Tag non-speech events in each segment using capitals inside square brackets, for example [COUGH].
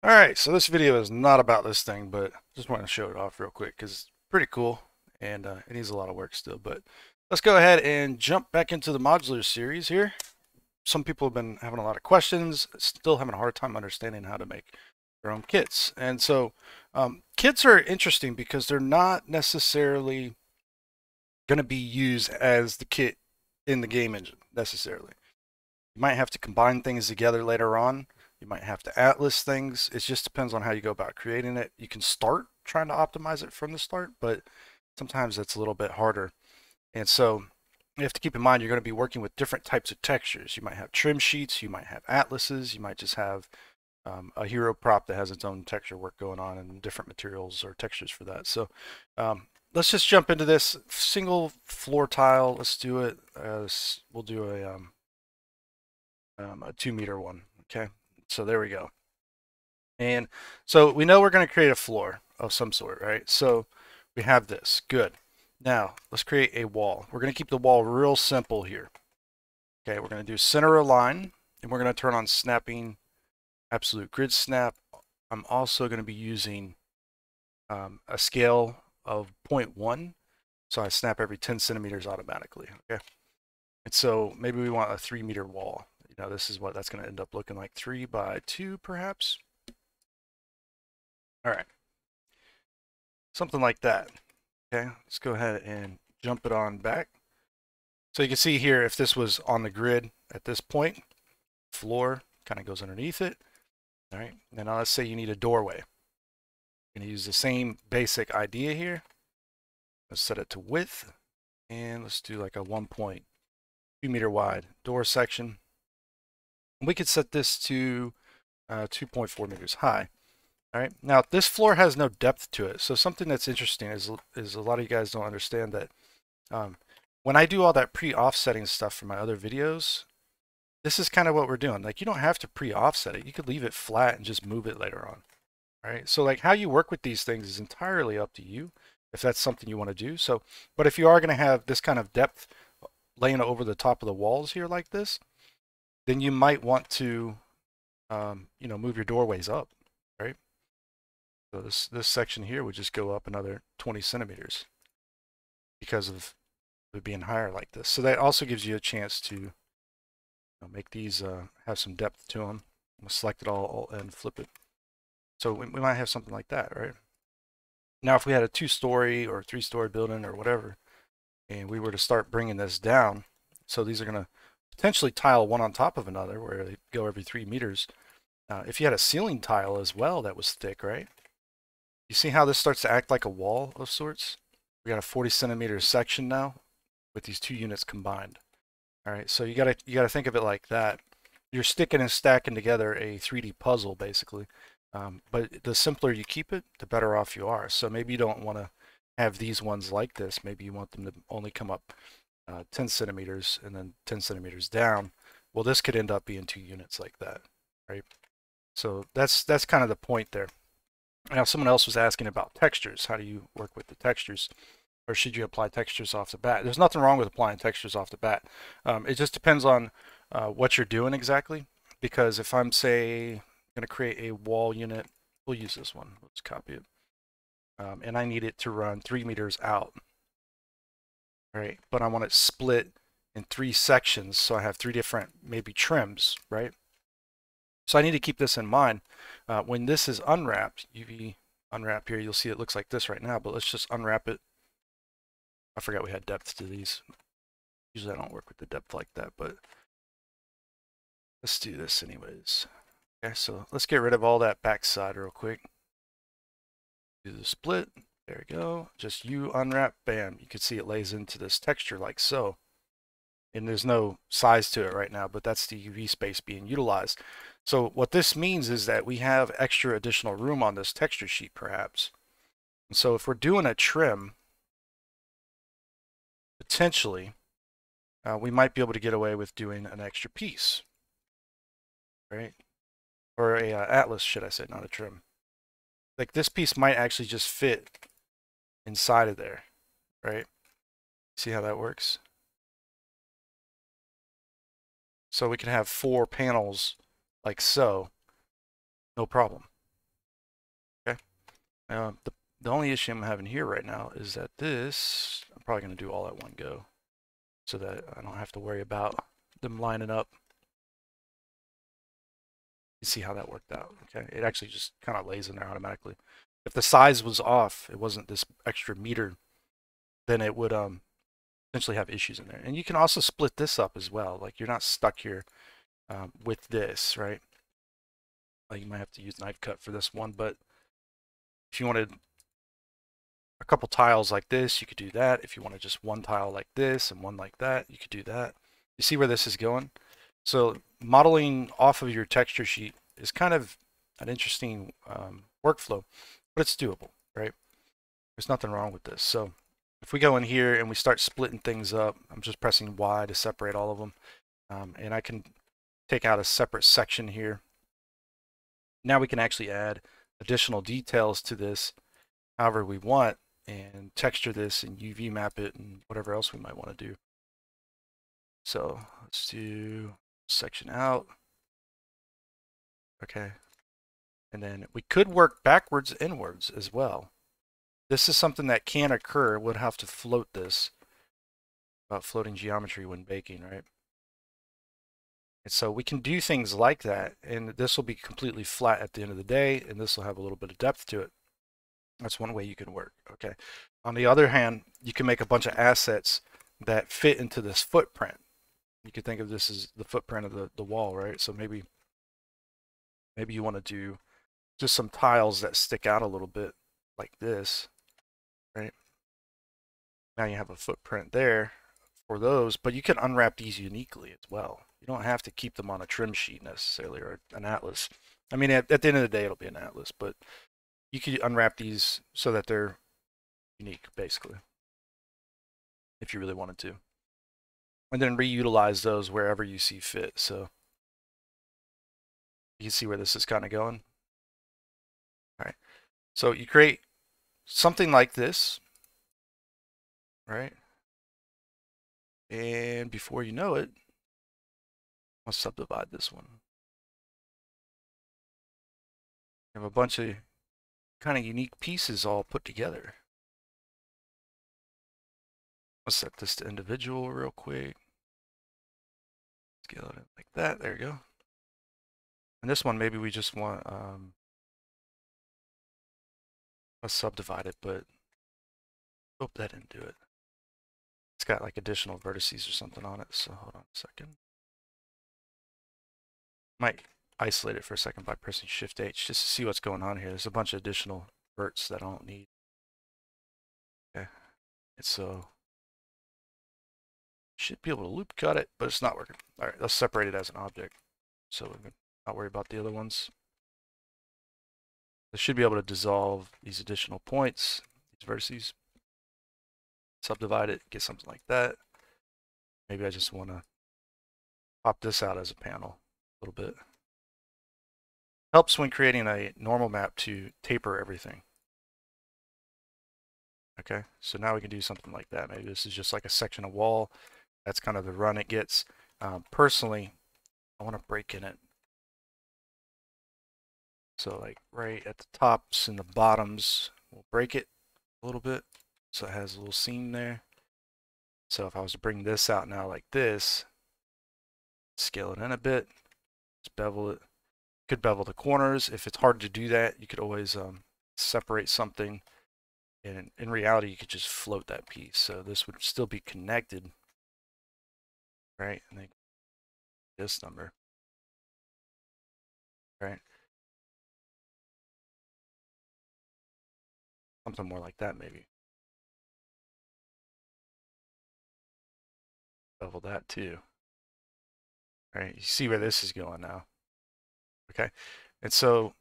All right, so this video is not about this thing, but just want to show it off real quick because it's pretty cool and uh, it needs a lot of work still. But let's go ahead and jump back into the modular series here. Some people have been having a lot of questions, still having a hard time understanding how to make their own kits. And so um, kits are interesting because they're not necessarily going to be used as the kit in the game engine necessarily. You might have to combine things together later on you might have to atlas things. It just depends on how you go about creating it. You can start trying to optimize it from the start, but sometimes it's a little bit harder. And so you have to keep in mind you're going to be working with different types of textures. You might have trim sheets, you might have atlases, you might just have um, a hero prop that has its own texture work going on and different materials or textures for that. So um, let's just jump into this single floor tile. Let's do it. We'll do a, um, um a two meter one. Okay. So there we go. And so we know we're going to create a floor of some sort, right? So we have this. Good. Now let's create a wall. We're going to keep the wall real simple here. Okay, we're going to do center align, and we're going to turn on snapping absolute grid snap. I'm also going to be using um, a scale of 0.1, so I snap every 10 centimeters automatically. Okay, and so maybe we want a three meter wall. Now this is what that's going to end up looking like, 3 by 2 perhaps. All right, something like that. Okay, let's go ahead and jump it on back. So you can see here, if this was on the grid at this point, floor kind of goes underneath it. All right, and now let's say you need a doorway. Going to use the same basic idea here. Let's set it to width, and let's do like a 1.2 meter wide door section. We could set this to uh, 2.4 meters high. All right. Now this floor has no depth to it. So something that's interesting is is a lot of you guys don't understand that um, when I do all that pre-offsetting stuff for my other videos, this is kind of what we're doing. Like you don't have to pre-offset it. You could leave it flat and just move it later on. All right. So like how you work with these things is entirely up to you if that's something you want to do. So, but if you are going to have this kind of depth laying over the top of the walls here like this, then you might want to, um, you know, move your doorways up, right? So this, this section here would just go up another 20 centimeters because of it being higher like this. So that also gives you a chance to you know, make these uh, have some depth to them. I'm select it all and flip it. So we, we might have something like that, right? Now, if we had a two-story or three-story building or whatever, and we were to start bringing this down, so these are going to potentially tile one on top of another where they go every three meters. Uh, if you had a ceiling tile as well that was thick, right? You see how this starts to act like a wall of sorts? We got a 40 centimeter section now with these two units combined. All right, so you gotta you gotta think of it like that. You're sticking and stacking together a 3D puzzle basically. Um, but the simpler you keep it, the better off you are. So maybe you don't want to have these ones like this. Maybe you want them to only come up uh, 10 centimeters and then 10 centimeters down, well, this could end up being two units like that, right? So that's that's kind of the point there. Now, someone else was asking about textures. How do you work with the textures? Or should you apply textures off the bat? There's nothing wrong with applying textures off the bat. Um, it just depends on uh, what you're doing exactly. Because if I'm, say, going to create a wall unit, we'll use this one. Let's copy it. Um, and I need it to run three meters out right? But I want it split in three sections, so I have three different maybe trims, right? So I need to keep this in mind. Uh, when this is unwrapped, UV unwrap here, you'll see it looks like this right now, but let's just unwrap it. I forgot we had depth to these. Usually I don't work with the depth like that, but let's do this anyways. Okay, so let's get rid of all that backside real quick. Do the split. There we go. Just you unwrap, bam. You can see it lays into this texture like so. And there's no size to it right now, but that's the UV space being utilized. So what this means is that we have extra additional room on this texture sheet perhaps. And so if we're doing a trim, potentially, uh, we might be able to get away with doing an extra piece, right? Or a uh, atlas, should I say, not a trim. Like this piece might actually just fit inside of there, right? See how that works? So we can have four panels like so, no problem, Uh, the, the only issue I'm having here right now is that this, I'm probably going to do all at one go so that I don't have to worry about them lining up. You see how that worked out. Okay, it actually just kind of lays in there automatically. If the size was off, it wasn't this extra meter, then it would um essentially have issues in there. And you can also split this up as well. Like you're not stuck here um, with this, right? Like you might have to use knife cut for this one, but if you wanted a couple tiles like this, you could do that. If you wanted just one tile like this and one like that, you could do that. You see where this is going? So modeling off of your texture sheet is kind of an interesting um, workflow, but it's doable, right? There's nothing wrong with this. So if we go in here and we start splitting things up, I'm just pressing Y to separate all of them. Um, and I can take out a separate section here. Now we can actually add additional details to this however we want and texture this and UV map it and whatever else we might want to do. So let's do section out. Okay. And then we could work backwards inwards as well. This is something that can occur. We'll have to float this about floating geometry when baking, right? And so we can do things like that, and this will be completely flat at the end of the day, and this will have a little bit of depth to it. That's one way you can work, okay? On the other hand, you can make a bunch of assets that fit into this footprint. You could think of this as the footprint of the, the wall, right? So maybe maybe you want to do just some tiles that stick out a little bit like this, right? Now you have a footprint there for those, but you can unwrap these uniquely as well. You don't have to keep them on a trim sheet necessarily or an atlas. I mean, at, at the end of the day, it'll be an atlas, but you could unwrap these so that they're unique, basically, if you really wanted to. And then reutilize those wherever you see fit. So you can see where this is kind of going. Right. So you create something like this, right? And before you know it, I'll subdivide this one. have a bunch of kind of unique pieces all put together. Let's set this to individual real quick. Scale it like that. There you go. And this one, maybe we just want um, let's subdivide it, but hope that didn't do it. It's got like additional vertices or something on it, so hold on a second. Might isolate it for a second by pressing Shift H just to see what's going on here. There's a bunch of additional verts that I don't need. Okay, and so should be able to loop cut it, but it's not working. All right, let's separate it as an object, so we can not worry about the other ones. I should be able to dissolve these additional points, these vertices, subdivide it, get something like that. Maybe I just want to pop this out as a panel a little bit. Helps when creating a normal map to taper everything. Okay, so now we can do something like that. Maybe this is just like a section of wall. That's kind of the run it gets. Um, personally, I want to break in it. So like right at the tops and the bottoms, we'll break it a little bit. So it has a little seam there. So if I was to bring this out now like this, scale it in a bit, just bevel it. Could bevel the corners. If it's hard to do that, you could always um, separate something. And in reality, you could just float that piece. So this would still be connected, right? And then this number, right? Something more like that, maybe. Bevel that too. Right, you see where this is going now. Okay, and so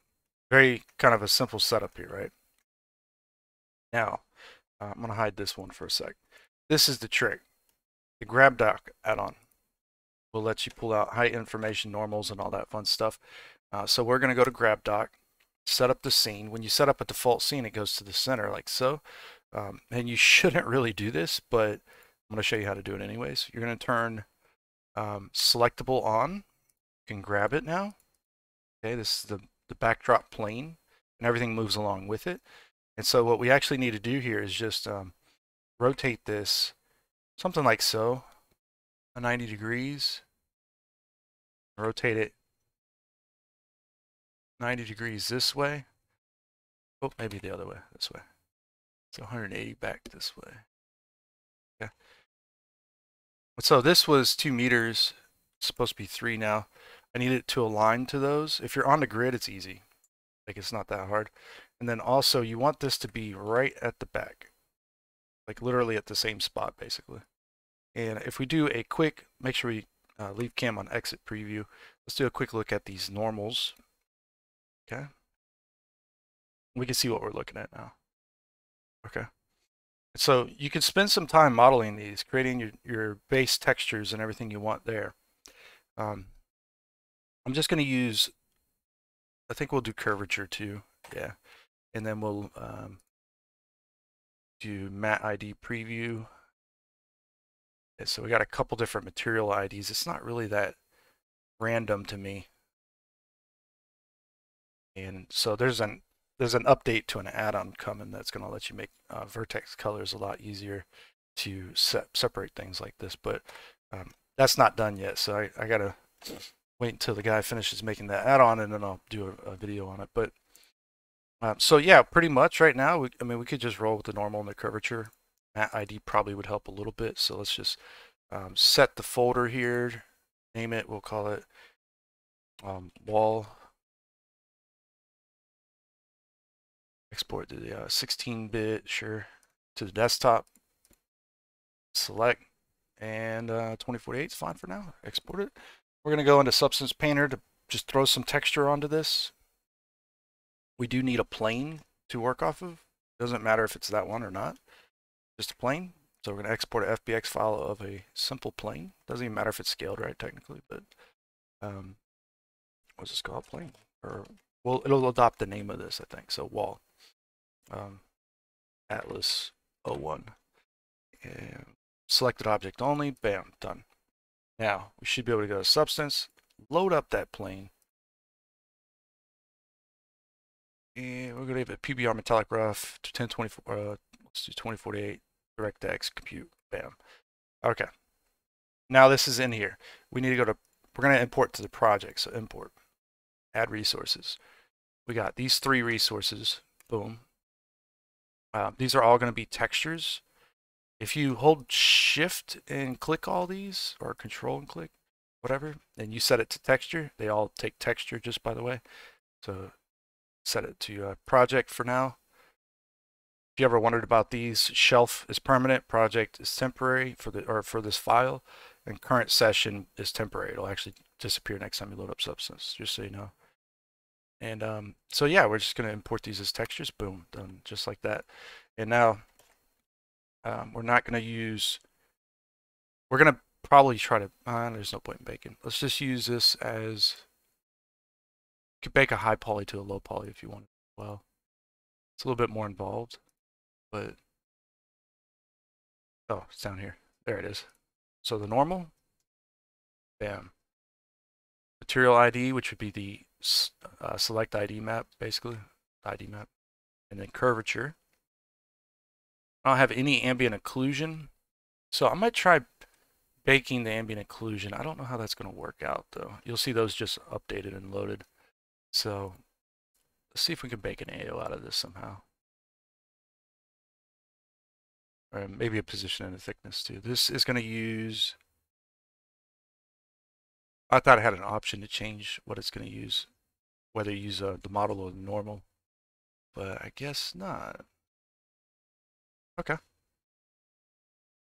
very kind of a simple setup here, right? Now, uh, I'm going to hide this one for a sec. This is the trick. The GrabDoc add-on will let you pull out height information, normals, and all that fun stuff. Uh, so we're going to go to GrabDoc, set up the scene. When you set up a default scene, it goes to the center like so. Um, and you [LAUGHS] shouldn't really do this, but I'm going to show you how to do it anyways. You're going to turn um, selectable on. You can grab it now. Okay, this is the, the backdrop plane and everything moves along with it. And so what we actually need to do here is just um, rotate this something like so, a 90 degrees. Rotate it 90 degrees this way. Oh, maybe the other way, this way. So 180 back this way. Okay. So this was two meters. It's supposed to be three now. I need it to align to those. If you're on the grid, it's easy. Like it's not that hard. And then also you want this to be right at the back. Like literally at the same spot, basically. And if we do a quick, make sure we uh, leave cam on exit preview. Let's do a quick look at these normals. Okay. We can see what we're looking at now. Okay. So you can spend some time modeling these, creating your, your base textures and everything you want there. Um, I'm just going to use, I think we'll do curvature too. Yeah. And then we'll um, do mat ID preview. So we got a couple different material IDs. It's not really that random to me. And so there's an there's an update to an add-on coming that's going to let you make uh, vertex colors a lot easier to se separate things like this. But um, that's not done yet, so I, I got to wait until the guy finishes making that add-on, and then I'll do a, a video on it. But um, so yeah, pretty much right now, we, I mean, we could just roll with the normal and the curvature. Mat ID probably would help a little bit, so let's just um, set the folder here, name it, we'll call it um, wall export to the 16-bit, uh, sure, to the desktop, select, and uh, 2048 is fine for now. Export it. We're going to go into Substance Painter to just throw some texture onto this. We do need a plane to work off of. Doesn't matter if it's that one or not. Just a plane. So we're going to export an FBX file of a simple plane. Doesn't even matter if it's scaled right technically, but um, what's this called? Plane. Or well, it'll adopt the name of this, I think. So wall um, Atlas 01. And selected object only, bam, done. Now, we should be able to go to Substance, load up that plane, and we're going to give it PBR metallic rough to 1024, uh, let's do 2048, DirectX, compute, bam. Okay. Now this is in here. We need to go to, we're going to import to the project, so import, add resources. We got these three resources, boom, uh, these are all going to be textures. If you hold shift and click all these, or control and click, whatever, and you set it to texture, they all take texture just by the way. So set it to uh, project for now. If you ever wondered about these, shelf is permanent, project is temporary for the or for this file, and current session is temporary. It'll actually disappear next time you load up Substance, just so you know. And um, so yeah, we're just going to import these as textures. Boom, done just like that. And now um, we're not going to use, we're going to probably try to, uh, there's no point in baking. Let's just use this as, you could bake a high poly to a low poly if you want well. It's a little bit more involved, but, oh, it's down here. There it is. So the normal, bam. Material ID, which would be the uh, select ID map, basically, ID map, and then curvature. I don't have any ambient occlusion, so I might try baking the ambient occlusion. I don't know how that's going to work out, though. You'll see those just updated and loaded. So let's see if we can bake an AO out of this somehow. Or maybe a position and a thickness, too. This is going to use I thought I had an option to change what it's going to use, whether you use uh, the model or the normal, but I guess not. Okay.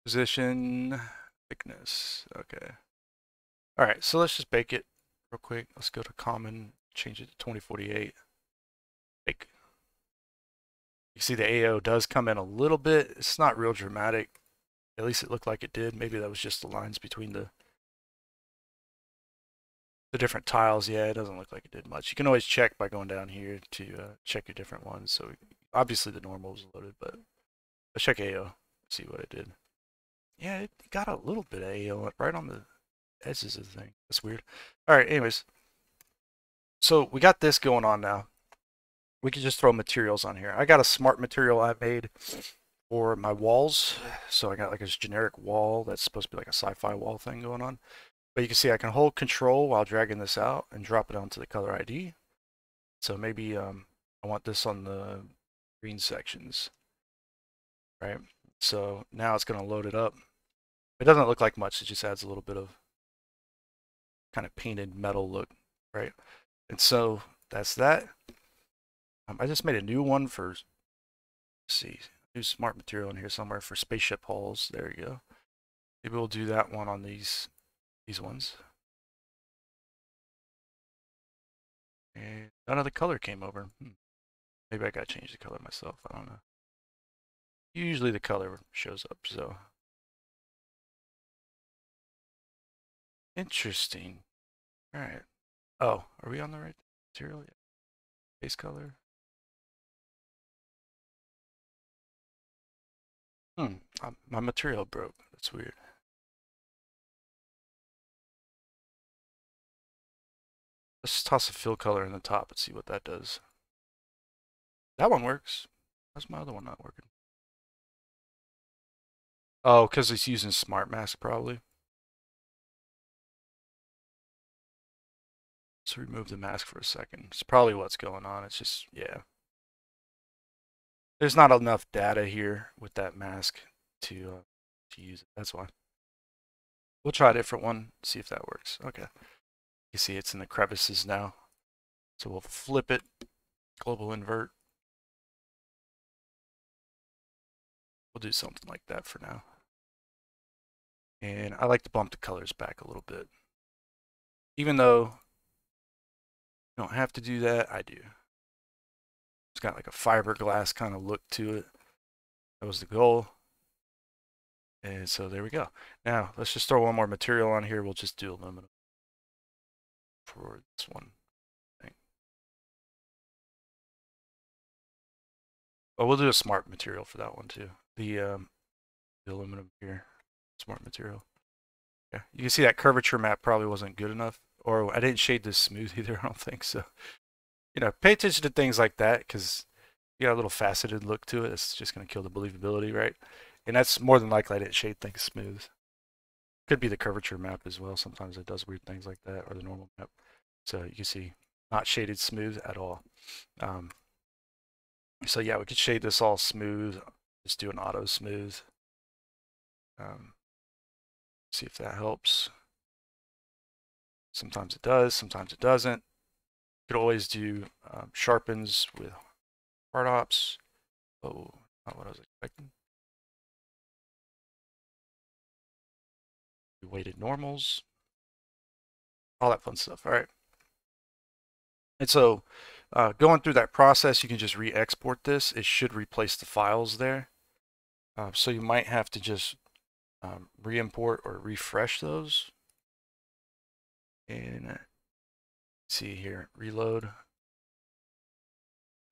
Position, thickness, okay. All right, so let's just bake it real quick. Let's go to common, change it to 2048. Bake. You see the AO does come in a little bit. It's not real dramatic. At least it looked like it did. Maybe that was just the lines between the the different tiles, yeah, it doesn't look like it did much. You can always check by going down here to uh, check your different ones. So obviously the normal is loaded, but let's check AO, see what it did. Yeah, it got a little bit of AO right on the edges of the thing. That's weird. All right, anyways. So we got this going on now. we can just throw materials on here. I got a smart material I made for my walls. So I got like this generic wall that's supposed to be like a sci-fi wall thing going on. But you can see I can hold control while dragging this out and drop it onto the color ID. So maybe um, I want this on the green sections, right? So now it's going to load it up. It doesn't look like much. It just adds a little bit of kind of painted metal look, right? And so that's that. Um, I just made a new one for, see, new smart material in here somewhere for spaceship hulls. There you go. Maybe we'll do that one on these these ones. And none of the color came over. Hmm. Maybe I gotta change the color myself. I don't know. Usually the color shows up, so. Interesting. Alright. Oh, are we on the right material yet? Base color. Hmm, my material broke. That's weird. Let's toss a fill color in the top and see what that does. That one works. How's my other one not working? Oh, because it's using smart mask probably. Let's remove the mask for a second. It's probably what's going on. It's just, yeah. There's not enough data here with that mask to, uh, to use it. That's why. We'll try a different one, see if that works. Okay. You see it's in the crevices now. So we'll flip it, global invert. We'll do something like that for now. And I like to bump the colors back a little bit. Even though you don't have to do that, I do. It's got like a fiberglass kind of look to it. That was the goal. And so there we go. Now let's just throw one more material on here. We'll just do aluminum for this one thing. Oh, we'll do a smart material for that one too. The, um, the aluminum here, smart material. Yeah, you can see that curvature map probably wasn't good enough, or I didn't shade this smooth [LAUGHS] either. I don't think so. You know, pay attention to things like that because you got a little faceted look to it. It's just going to kill the believability, right? And that's more than likely I didn't shade things smooth. Could be the curvature map as well. Sometimes it does weird things like that, or the normal map. So you can see not shaded smooth at all. Um, so yeah, we could shade this all smooth. Just do an auto smooth. Um, see if that helps. Sometimes it does, sometimes it doesn't. You could always do um, sharpens with hard ops. Oh, not what I was expecting. Weighted normals, all that fun stuff. All right. And so uh, going through that process, you can just re-export this. It should replace the files there. Uh, so you might have to just um, re-import or refresh those. And uh, see here, reload.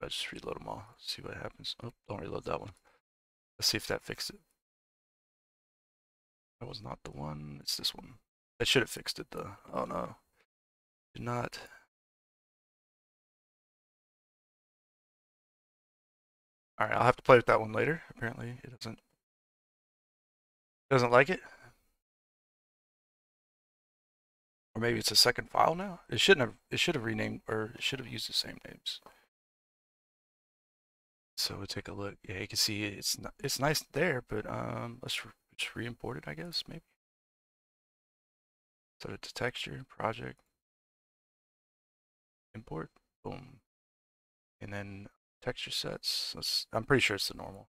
I just reload them all, see what happens. Oh, don't reload that one. Let's see if that fixed it. That was not the one. It's this one. That should have fixed it though. Oh no. Did not. Alright, I'll have to play with that one later. Apparently it doesn't doesn't like it. Or maybe it's a second file now. It shouldn't have it should have renamed or it should have used the same names. So we'll take a look. Yeah, you can see it's it's nice there, but um, let's just re-import it, I guess, maybe. Set it to texture, project, import, boom. And then texture sets, let's, I'm pretty sure it's the normal.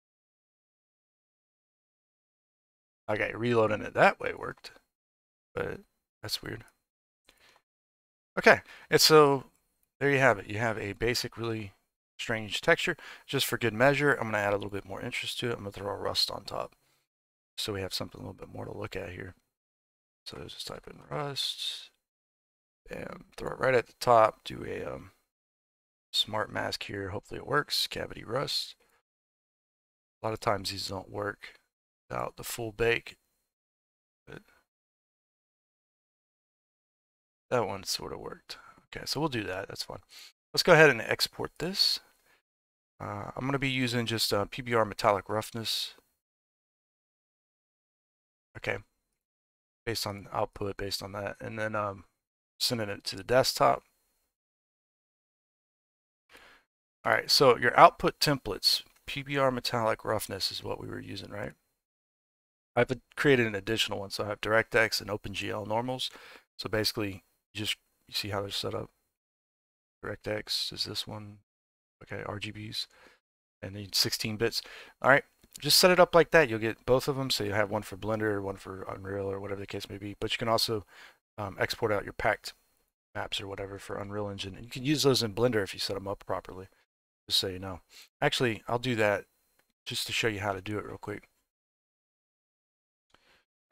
Okay, reloading it that way worked, but that's weird. Okay, and so there you have it. You have a basic, really strange texture. Just for good measure, I'm going to add a little bit more interest to it. I'm going to throw a rust on top. So we have something a little bit more to look at here. So just type in rust, and throw it right at the top, do a um, smart mask here. Hopefully it works, cavity rust. A lot of times these don't work without the full bake. But that one sort of worked. Okay, so we'll do that. That's fine. Let's go ahead and export this. Uh, I'm going to be using just uh, PBR metallic roughness. Okay. Based on output, based on that. And then um, sending it to the desktop. All right, so your output templates, PBR metallic roughness is what we were using, right? I've created an additional one. So I have DirectX and OpenGL normals. So basically, you just you see how they're set up. DirectX is this one. Okay, RGBs. And then 16 bits. All right, just set it up like that. You'll get both of them. So you have one for Blender, one for Unreal, or whatever the case may be. But you can also um, export out your packed maps or whatever for Unreal Engine. And you can use those in Blender if you set them up properly. Just so you know. Actually, I'll do that just to show you how to do it real quick.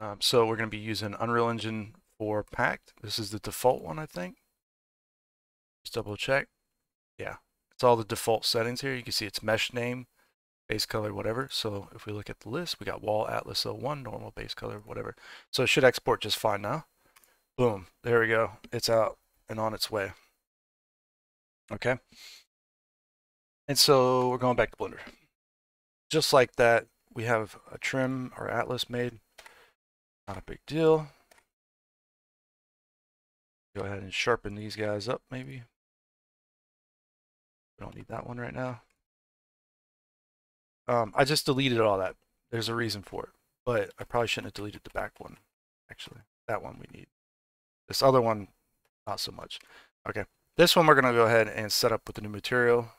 Um, so we're going to be using Unreal Engine for Packed. This is the default one, I think. Just double check. Yeah, it's all the default settings here. You can see it's mesh name, base color, whatever. So if we look at the list, we got wall atlas 01, normal base color, whatever. So it should export just fine now. Boom, there we go. It's out and on its way. Okay. And so we're going back to Blender. Just like that, we have a trim or atlas made. Not a big deal. Go ahead and sharpen these guys up maybe. We don't need that one right now. Um, I just deleted all that. There's a reason for it. But I probably shouldn't have deleted the back one, actually. That one we need. This other one, not so much. Okay. This one we're to go ahead and set up with the new material.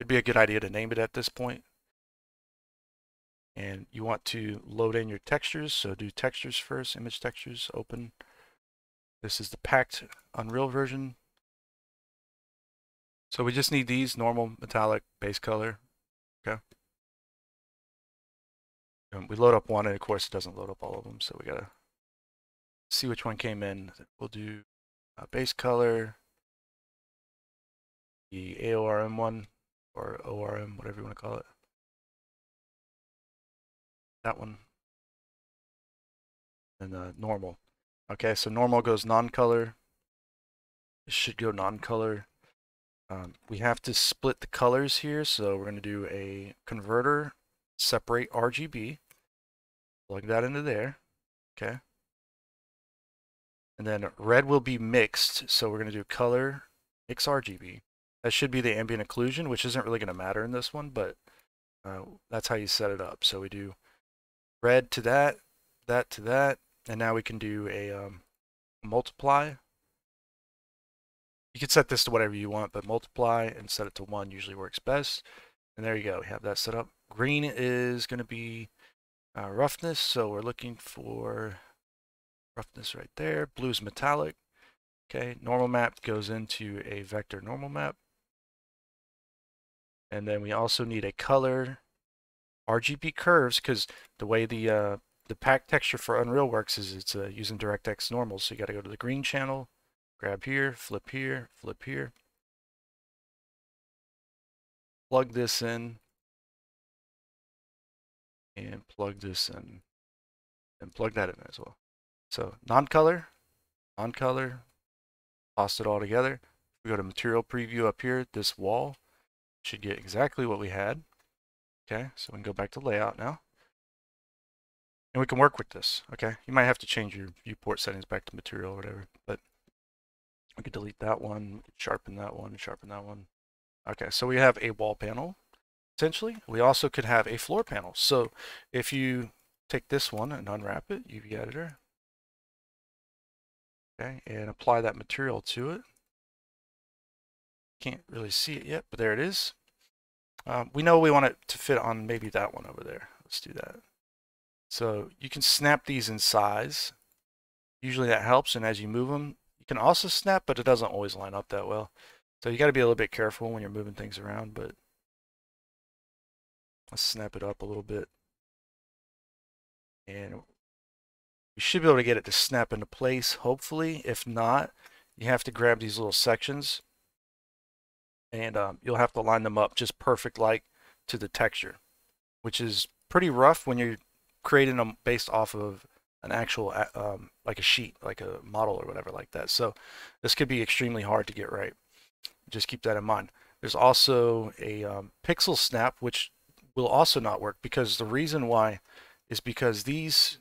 It'd be a good idea to name it at this point and you want to load in your textures so do textures first image textures open this is the packed unreal version so we just need these normal metallic base color okay and we load up one and of course it doesn't load up all of them so we gotta see which one came in we'll do uh, base color the AORM one or ORM whatever you want to call it that one. And uh, normal. Okay, so normal goes non-color. It should go non-color. Um, we have to split the colors here, so we're going to do a converter, separate RGB, plug that into there, okay? And then red will be mixed, so we're going to do color, mix RGB. That should be the ambient occlusion, which isn't really going to matter in this one, but uh, that's how you set it up. So we do red to that, that to that, and now we can do a um, multiply. You can set this to whatever you want, but multiply and set it to 1 usually works best. And there you go, we have that set up. Green is going to be uh, roughness, so we're looking for roughness right there. Blue is metallic. Okay, normal map goes into a vector normal map. And then we also need a color RGB curves because the way the uh, the pack texture for Unreal works is it's uh, using DirectX normal. So you got to go to the green channel, grab here, flip here, flip here, plug this in, and plug this in, and plug that in as well. So non-color, non-color, toss it all together. We go to material preview up here. This wall should get exactly what we had. Okay, so we can go back to layout now. And we can work with this, okay? You might have to change your viewport settings back to material or whatever, but we could delete that one, sharpen that one, sharpen that one. Okay, so we have a wall panel, essentially. We also could have a floor panel. So if you take this one and unwrap it, UV editor, okay, and apply that material to it. Can't really see it yet, but there it is. Um, we know we want it to fit on maybe that one over there. Let's do that. So you can snap these in size. Usually that helps, and as you move them, you can also snap, but it doesn't always line up that well. So you got to be a little bit careful when you're moving things around, but let's snap it up a little bit. And we should be able to get it to snap into place, hopefully. If not, you have to grab these little sections and um, you'll have to line them up just perfect like to the texture, which is pretty rough when you're creating them based off of an actual um, like a sheet, like a model or whatever like that. So this could be extremely hard to get right. Just keep that in mind. There's also a um, pixel snap, which will also not work because the reason why is because these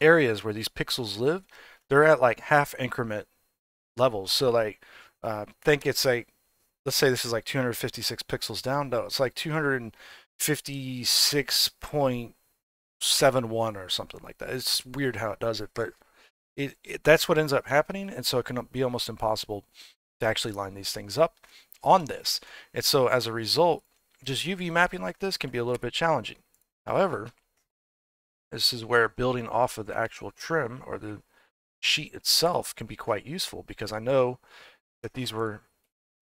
areas where these pixels live, they're at like half increment levels. So like, uh, think it's like, let's say this is like 256 pixels down. No, it's like 256.71 or something like that. It's weird how it does it, but it, it that's what ends up happening. And so it can be almost impossible to actually line these things up on this. And so as a result, just UV mapping like this can be a little bit challenging. However, this is where building off of the actual trim or the sheet itself can be quite useful because I know that these were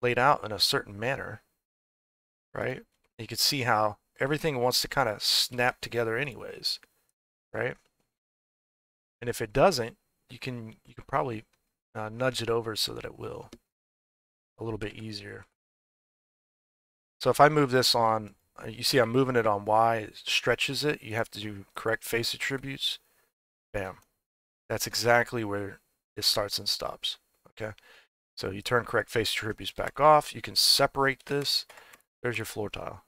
laid out in a certain manner, right? You can see how everything wants to kind of snap together anyways, right? And if it doesn't, you can you can probably uh, nudge it over so that it will a little bit easier. So if I move this on, uh, you see I'm moving it on Y, it stretches it. You have to do correct face attributes. Bam. That's exactly where it starts and stops. Okay. So you turn correct face attributes back off. You can separate this. There's your floor tile,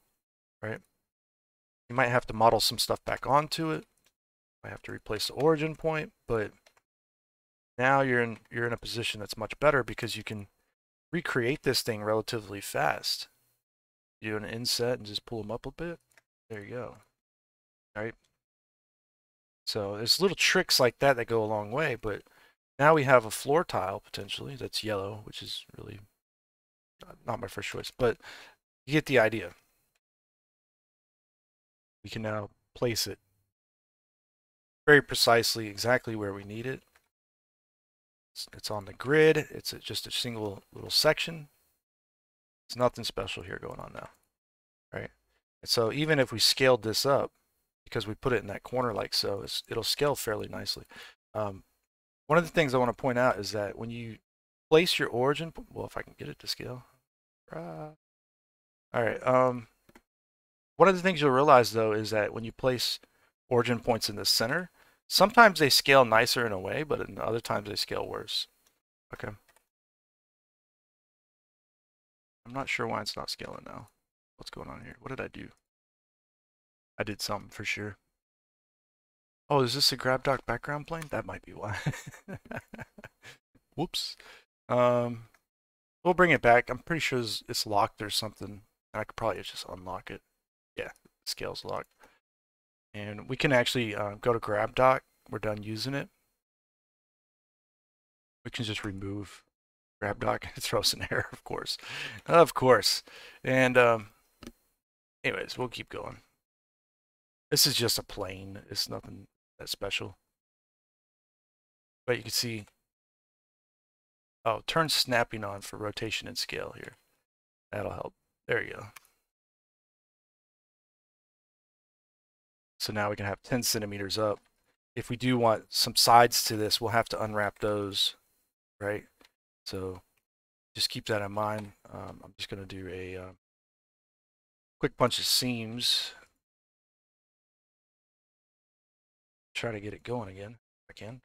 right? You might have to model some stuff back onto it. I have to replace the origin point, but now you're in you're in a position that's much better because you can recreate this thing relatively fast do an inset and just pull them up a bit. There you go. All right. So there's little tricks like that that go a long way, but now we have a floor tile potentially that's yellow, which is really not my first choice, but you get the idea. We can now place it very precisely exactly where we need it. It's, it's on the grid. It's a, just a single little section. It's nothing special here going on now, right? And so even if we scaled this up, because we put it in that corner like so, it'll scale fairly nicely. Um, one of the things I want to point out is that when you place your origin, well, if I can get it to scale. All right. Um, one of the things you'll realize though is that when you place origin points in the center, sometimes they scale nicer in a way, but in other times they scale worse. Okay. I'm not sure why it's not scaling now. What's going on here? What did I do? I did something for sure. Oh, is this a GrabDoc background plane? That might be why. [LAUGHS] Whoops. Um, we'll bring it back. I'm pretty sure it's locked or something. I could probably just unlock it. Yeah, scale's locked. And we can actually uh, go to GrabDoc. We're done using it. We can just remove GrabDoc [LAUGHS] throws an error, of course. Of course. And um, anyways, we'll keep going. This is just a plane. It's nothing that special. But you can see, oh, turn snapping on for rotation and scale here. That'll help. There you go. So now we can have 10 centimeters up. If we do want some sides to this, we'll have to unwrap those, right? So just keep that in mind. Um, I'm just going to do a uh, quick bunch of seams. Try to get it going again if I can.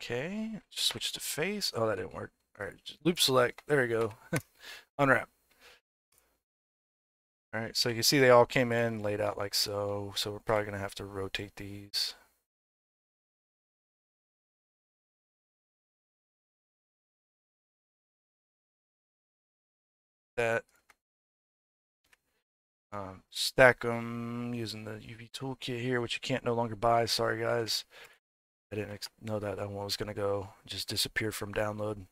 Okay, switch to face. Oh, that didn't work. All right, loop select. There we go. [LAUGHS] Unwrap. All right, so you can see they all came in laid out like so. So we're probably going to have to rotate these. That. Um, stack them using the UV toolkit here, which you can't no longer buy. Sorry, guys. I didn't know that that one was going to go. Just disappear from download.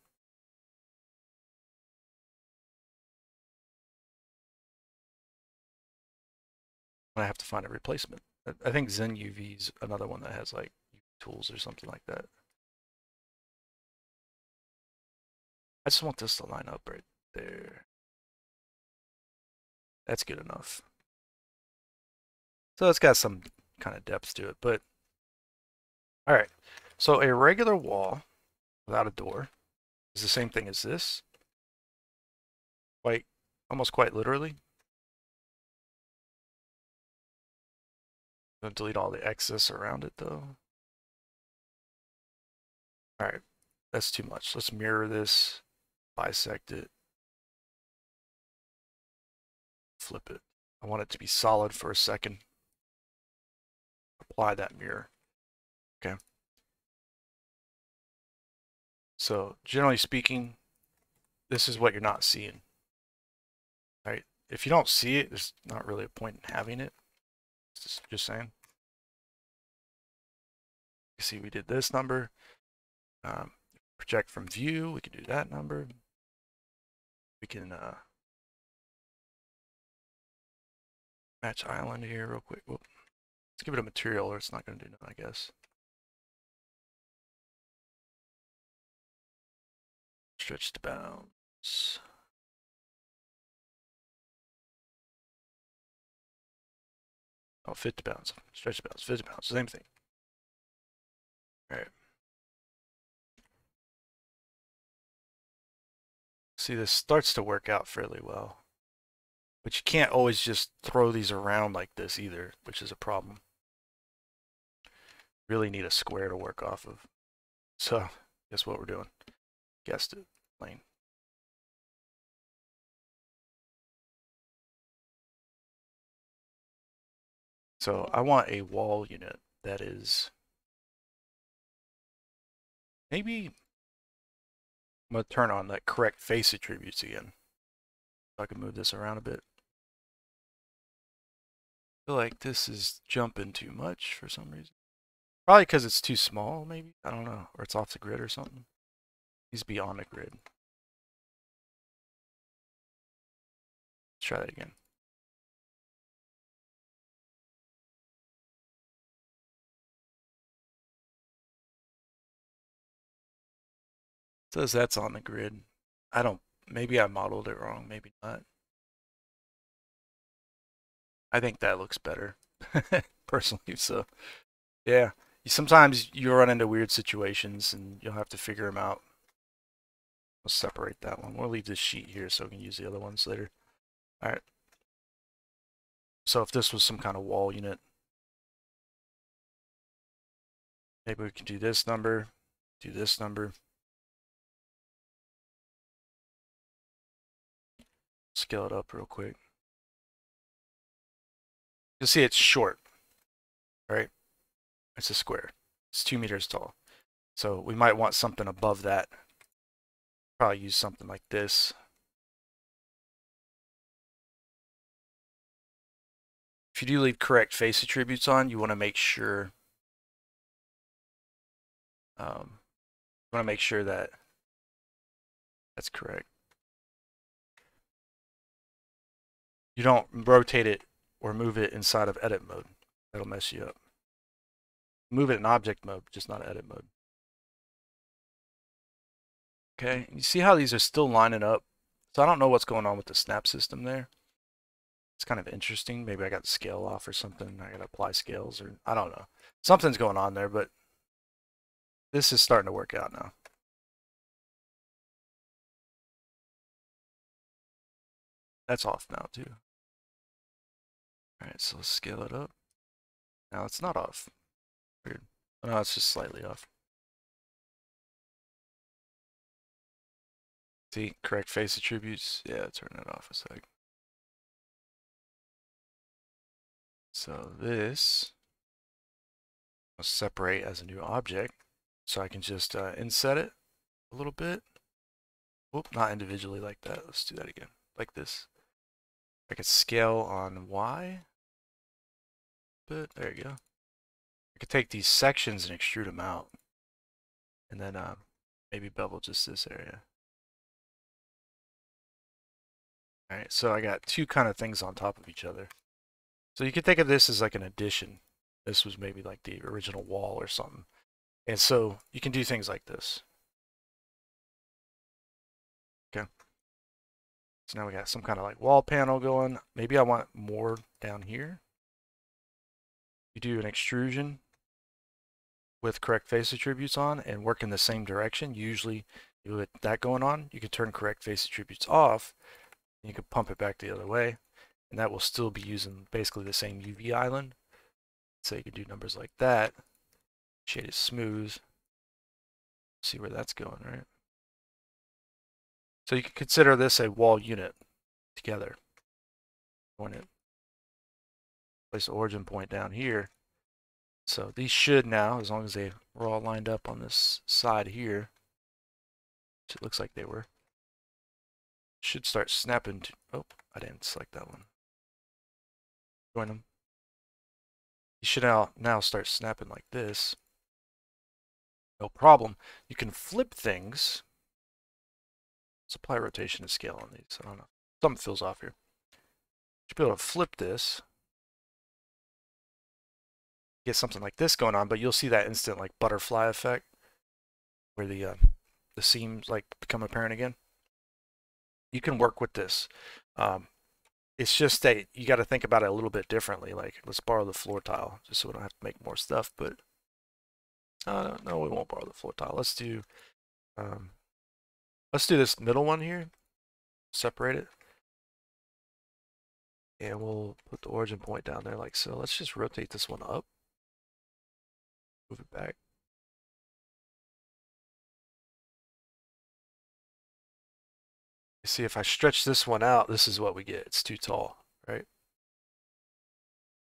I have to find a replacement. I think Zen UV is another one that has like tools or something like that. I just want this to line up right there. That's good enough. So it's got some kind of depth to it, but all right. So a regular wall without a door is the same thing as this. Quite, almost quite literally. Don't delete all the excess around it though. All right. that's too much. Let's mirror this, bisect it, flip it. I want it to be solid for a second. Apply that mirror. Okay. So generally speaking, this is what you're not seeing. Right? If you don't see it, there's not really a point in having it. Just, just saying. You see we did this number. Um, project from view, we can do that number. We can uh, match island here real quick. Whoop. Let's give it a material or it's not going to do nothing, I guess. Stretch to bounds. Oh, fit to bounds. Stretch to bounds. Fit to bounds. Same thing. All right. See, this starts to work out fairly well. But you can't always just throw these around like this either, which is a problem. Really need a square to work off of. So, guess what we're doing? Guessed it, plane. So I want a wall unit that is maybe I'm going to turn on that correct face attributes again. If I can move this around a bit. Feel like this is jumping too much for some reason. Probably because it's too small, maybe. I don't know. Or it's off the grid or something. He's beyond the grid. Let's try that again. says that's on the grid. I don't, maybe I modeled it wrong, maybe not. I think that looks better, [LAUGHS] personally, so yeah. Sometimes you'll run into weird situations and you'll have to figure them out. We'll separate that one. We'll leave this sheet here so we can use the other ones later. Alright. So if this was some kind of wall unit, maybe we can do this number, do this number. scale it up real quick. You'll see it's short, right? It's a square. It's two meters tall. So we might want something above that. Probably use something like this. If you do leave correct face attributes on, you want to make sure um, you want to make sure that that's correct. you don't rotate it or move it inside of edit mode. That'll mess you up. Move it in object mode, just not edit mode. Okay, you see how these are still lining up? So I don't know what's going on with the snap system there. It's kind of interesting. Maybe I got scale off or something. I got to apply scales or I don't know. Something's going on there, but this is starting to work out now. That's off now too. Alright, so let's scale it up. Now it's not off. Weird. Oh, no, it's just slightly off. See, correct face attributes. Yeah, turn it off a sec. So this will separate as a new object. So I can just uh, inset it a little bit. Whoop, not individually like that. Let's do that again, like this. I could scale on Y bit. There you go. I could take these sections and extrude them out. And then uh, maybe bevel just this area. Alright, so I got two kind of things on top of each other. So you could think of this as like an addition. This was maybe like the original wall or something. And so you can do things like this. Okay. So now we got some kind of like wall panel going. Maybe I want more down here you do an extrusion with correct face attributes on and work in the same direction, usually with that going on, you can turn correct face attributes off and you can pump it back the other way and that will still be using basically the same UV island. So you can do numbers like that. Shade is smooth. See where that's going, right? So you can consider this a wall unit together. Point it. Place the origin point down here. So these should now, as long as they were all lined up on this side here, which it looks like they were, should start snapping. To, oh, I didn't select that one. Join them. You should now, now start snapping like this. No problem. You can flip things. Supply rotation and scale on these. I don't know. Something feels off here. You should be able to flip this. Get something like this going on, but you'll see that instant like butterfly effect where the uh, the seams like become apparent again. You can work with this. Um, it's just that you got to think about it a little bit differently. Like, let's borrow the floor tile just so we don't have to make more stuff. But uh, no, we won't borrow the floor tile. Let's do um, let's do this middle one here. Separate it. And we'll put the origin point down there like so. Let's just rotate this one up. Move it back. See, if I stretch this one out, this is what we get. It's too tall, right?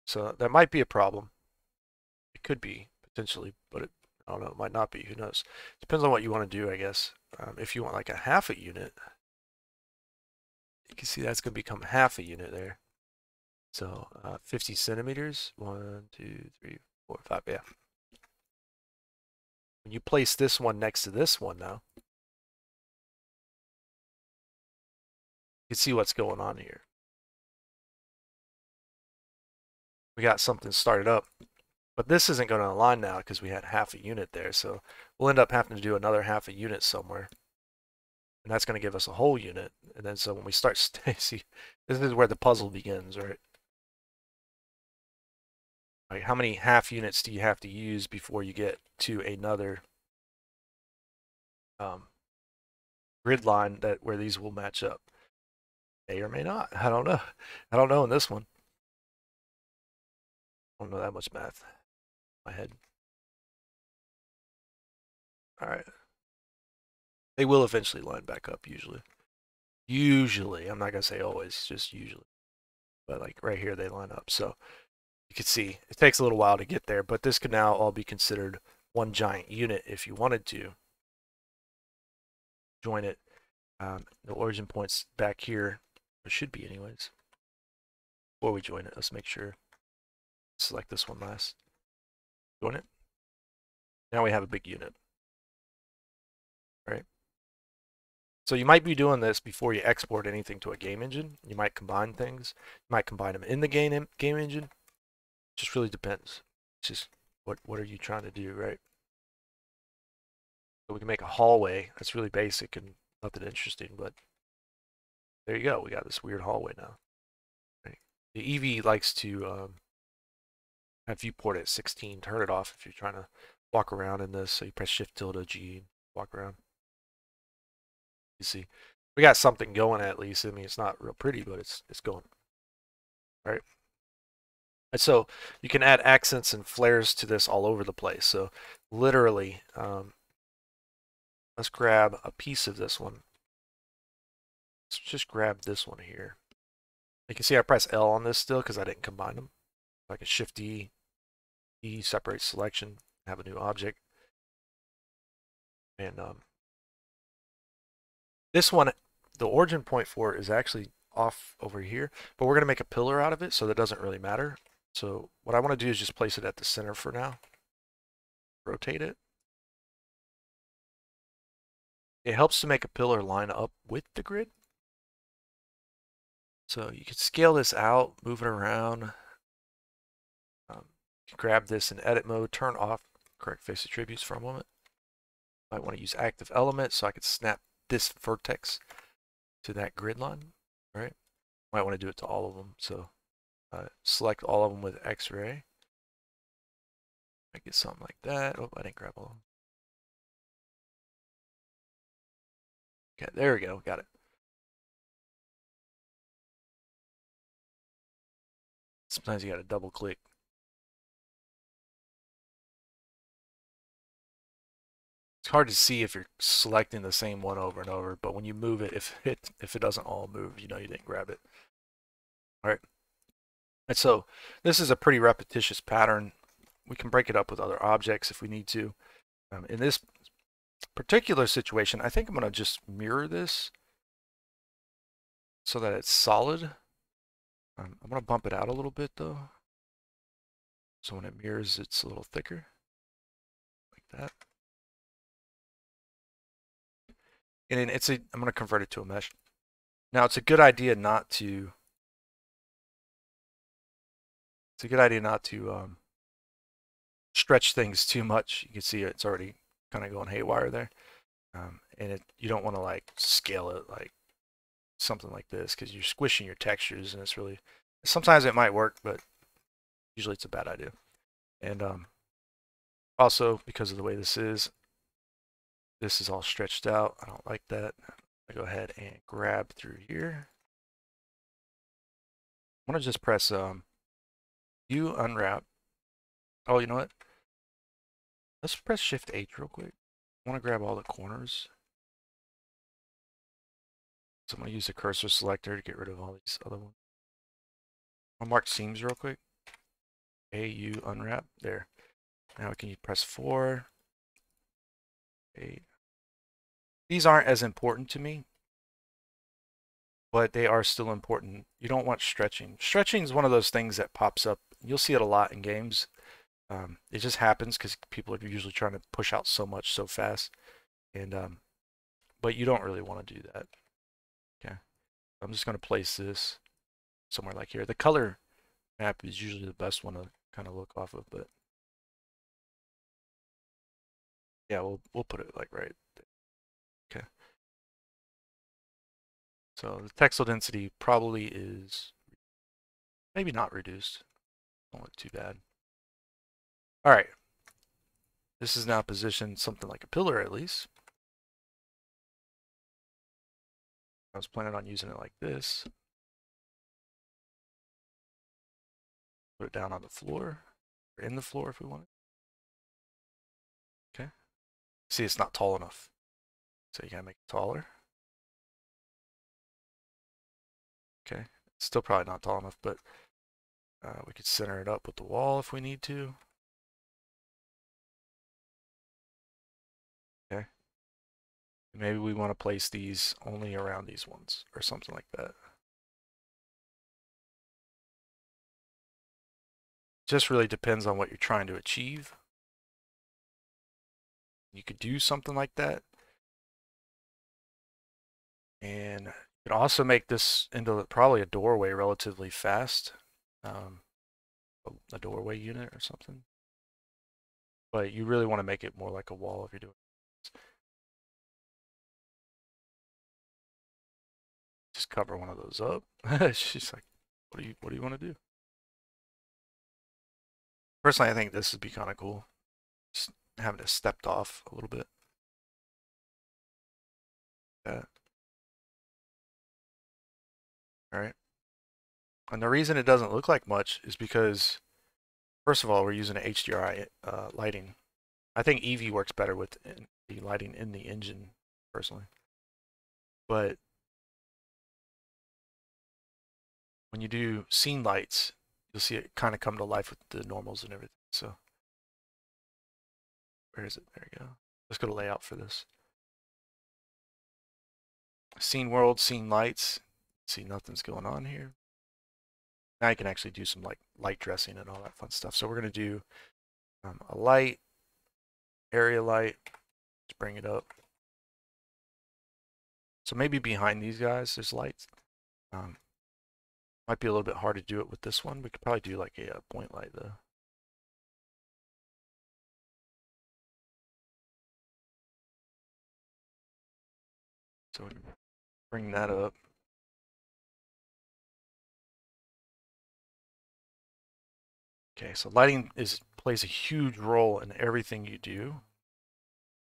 So that might be a problem. It could be, potentially, but it, I don't know, it might not be. Who knows? Depends on what you want to do, I guess. Um, if you want like a half a unit, you can see that's going to become half a unit there. So uh, 50 centimeters. One, two, three, four, five. Yeah. When you place this one next to this one now, you can see what's going on here. We got something started up, but this isn't going to align now because we had half a unit there. So we'll end up having to do another half a unit somewhere. And that's going to give us a whole unit. And then so when we start, [LAUGHS] see, this is where the puzzle begins, right? Like how many half units do you have to use before you get to another um, grid line that where these will match up? May or may not. I don't know. I don't know in this one. I don't know that much math. My head. All right. They will eventually line back up usually. Usually. I'm not going to say always, just usually. But like right here they line up. So you can see it takes a little while to get there, but this could now all be considered one giant unit if you wanted to. Join it. Um, the origin points back here should be anyways. Before we join it, let's make sure. Select this one last. Join it. Now we have a big unit. Right? So you might be doing this before you export anything to a game engine. You might combine things. You might combine them in the game game engine. Just really depends. It's just what what are you trying to do, right? So we can make a hallway. That's really basic and nothing interesting, but there you go. We got this weird hallway now. Right. The Eevee likes to um, have viewport at 16. Turn it off if you're trying to walk around in this. So you press Shift tilde G and walk around. You see, we got something going at least. I mean, it's not real pretty, but it's it's going. All right. So you can add accents and flares to this all over the place. So literally, um, let's grab a piece of this one Let's just grab this one here. You can see I press L on this still because I didn't combine them. I can Shift D, E, separate selection, have a new object. And um, this one, the origin point for it is actually off over here, but we're going to make a pillar out of it, so that doesn't really matter. So what I want to do is just place it at the center for now. Rotate it. It helps to make a pillar line up with the grid. So you can scale this out, move it around. Um, grab this in edit mode, turn off correct face attributes for a moment. I want to use active element so I can snap this vertex to that grid line, right? Might want to do it to all of them. So uh, select all of them with X-ray. I get something like that. Oh, I didn't grab all of them. Okay, there we go. Got it. Sometimes you got to double click. It's hard to see if you're selecting the same one over and over, but when you move it, if [LAUGHS] it if it doesn't all move, you know you didn't grab it. All right. And so this is a pretty repetitious pattern. We can break it up with other objects if we need to. Um, in this particular situation, I think I'm going to just mirror this so that it's solid. Um, I'm going to bump it out a little bit though. So when it mirrors, it's a little thicker, like that. And it's a, I'm going to convert it to a mesh. Now it's a good idea not to, it's a good idea not to um, stretch things too much. You can see it's already kind of going haywire there. Um, and it, you don't want to like scale it like something like this because you're squishing your textures and it's really, sometimes it might work, but usually it's a bad idea. And um, also because of the way this is, this is all stretched out. I don't like that. I go ahead and grab through here. I'm gonna just press um, U unwrap. Oh, you know what? Let's press Shift H real quick. I want to grab all the corners. So I'm going to use the cursor selector to get rid of all these other ones. I'll mark seams real quick. A, U, unwrap. There. Now we can press 4. 8. These aren't as important to me, but they are still important. You don't want stretching. Stretching is one of those things that pops up. You'll see it a lot in games. Um, it just happens because people are usually trying to push out so much so fast, and um, but you don't really want to do that. Okay, I'm just going to place this somewhere like here. The color map is usually the best one to kind of look off of, but yeah, we'll we'll put it like right. Okay. So the texel density probably is maybe not reduced. Don't look too bad. All right. This is now positioned something like a pillar at least. I was planning on using it like this. Put it down on the floor, or in the floor if we want it. Okay. See, it's not tall enough. So you gotta make it taller. Okay. It's Still probably not tall enough, but uh, we could center it up with the wall if we need to. Okay. Maybe we want to place these only around these ones or something like that. Just really depends on what you're trying to achieve. You could do something like that. And you can also make this into probably a doorway relatively fast. Um, a doorway unit or something. But you really want to make it more like a wall if you're doing just cover one of those up. [LAUGHS] She's like, what do you what do you want to do? Personally, I think this would be kind of cool. Just having it stepped off a little bit. Yeah. All right. And the reason it doesn't look like much is because, first of all, we're using an HDRI uh, lighting. I think Eevee works better with the lighting in the engine, personally. But when you do scene lights, you'll see it kind of come to life with the normals and everything. So where is it? There we go. Let's go to layout for this. Scene world, scene lights. See nothing's going on here. Now you can actually do some like light dressing and all that fun stuff. So we're going to do um, a light, area light. Let's bring it up. So maybe behind these guys, there's lights. Um, might be a little bit hard to do it with this one. We could probably do like a, a point light though. So bring that up. Okay, so lighting is plays a huge role in everything you do.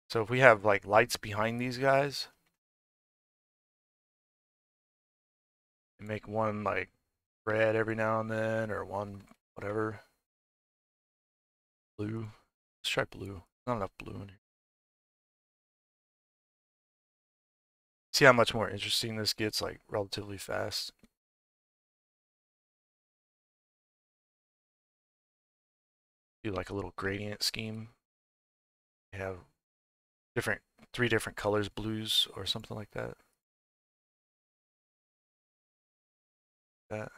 So if we have like lights behind these guys, and make one like red every now and then, or one whatever. Blue. Let's try blue. Not enough blue in here. See how much more interesting this gets like relatively fast. Do like a little gradient scheme. You have different three different colors, blues or something like that. That.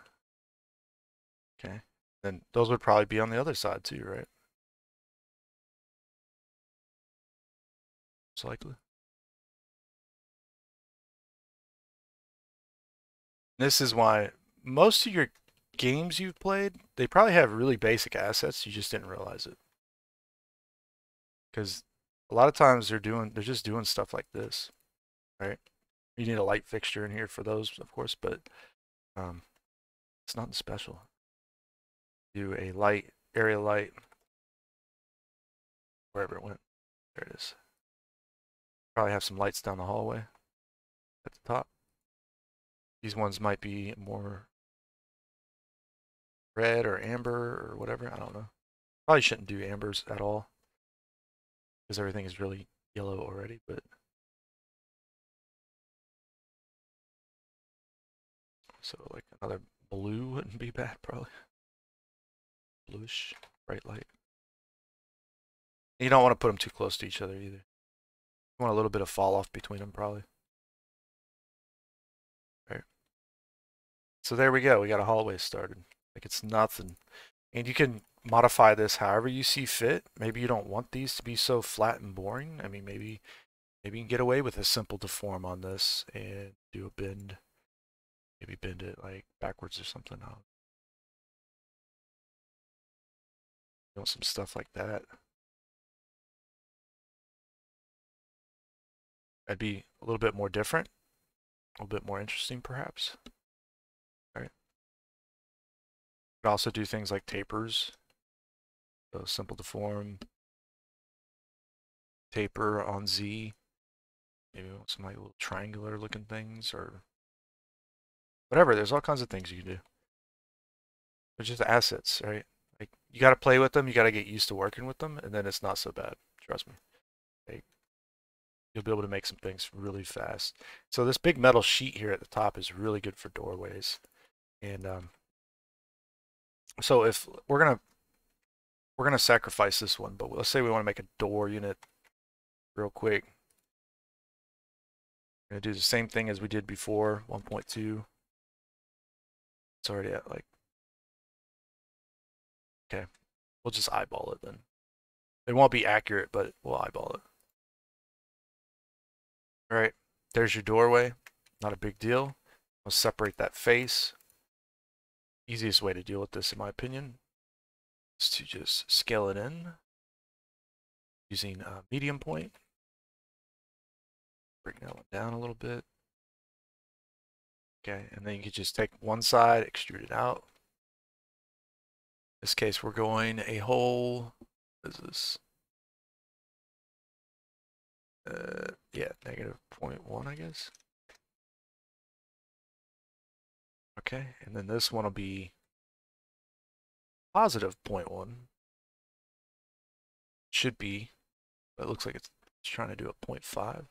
Okay. Then those would probably be on the other side too, right? Most likely. This is why most of your games you've played, they probably have really basic assets. You just didn't realize it. Because a lot of times they're doing, they're just doing stuff like this, right? You need a light fixture in here for those, of course, but um, it's nothing special. Do a light, area light, wherever it went. There it is. Probably have some lights down the hallway at the top. These ones might be more red or amber or whatever. I don't know. Probably shouldn't do ambers at all because everything is really yellow already, but so like another blue wouldn't be bad probably. Bluish, bright light. You don't want to put them too close to each other either. You want a little bit of fall off between them probably. Right. So there we go. We got a hallway started. Like it's nothing. And you can modify this however you see fit. Maybe you don't want these to be so flat and boring. I mean, maybe maybe you can get away with a simple deform on this and do a bend. Maybe bend it like backwards or something. You want some stuff like that. That'd be a little bit more different, a little bit more interesting perhaps. Could also do things like tapers. So simple deform, taper on Z. Maybe some like little triangular looking things or whatever. There's all kinds of things you can do. They're just assets, right? Like you got to play with them. You got to get used to working with them, and then it's not so bad. Trust me. Like, you'll be able to make some things really fast. So this big metal sheet here at the top is really good for doorways. And um, so if we're gonna we're gonna sacrifice this one, but let's say we want to make a door unit real quick. We're gonna do the same thing as we did before, 1.2. It's already at like, okay, we'll just eyeball it then. It won't be accurate, but we'll eyeball it. All right, there's your doorway. Not a big deal. We'll separate that face. Easiest way to deal with this, in my opinion, is to just scale it in using a median point. Bring that one down a little bit. Okay, and then you can just take one side, extrude it out. In this case, we're going a whole, what is this? Uh, yeah, negative 0.1, I guess. Okay, and then this one will be positive 0.1. Should be, but it looks like it's, it's trying to do a 0.5.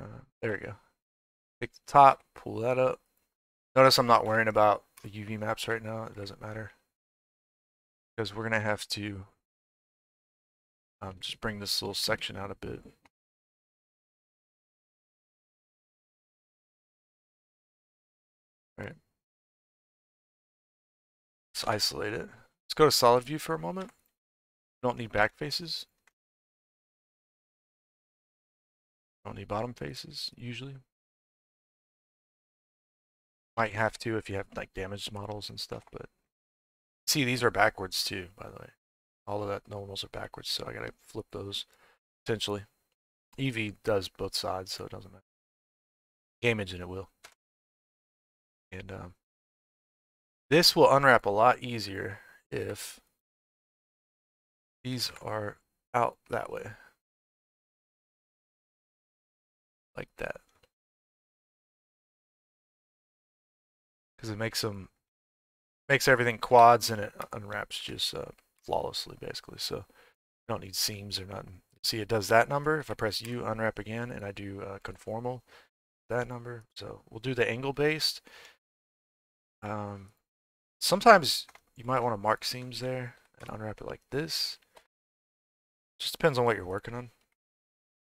Uh, there we go. Take the top, pull that up. Notice I'm not worrying about the UV maps right now. It doesn't matter. Because we're going to have to um, just bring this little section out a bit. All right. Let's isolate it. Let's go to solid view for a moment. Don't need back faces. Don't need bottom faces, usually. Might have to if you have like damaged models and stuff, but see these are backwards too, by the way. All of that normals are backwards, so I gotta flip those potentially. Eevee does both sides, so it doesn't matter. Game engine it will. And um, this will unwrap a lot easier if these are out that way. Like that. Because it makes them, makes everything quads and it unwraps just uh, flawlessly basically. So you don't need seams or nothing. See, it does that number. If I press U, unwrap again, and I do uh, conformal, that number. So we'll do the angle based. Um, sometimes you might want to mark seams there and unwrap it like this. Just depends on what you're working on.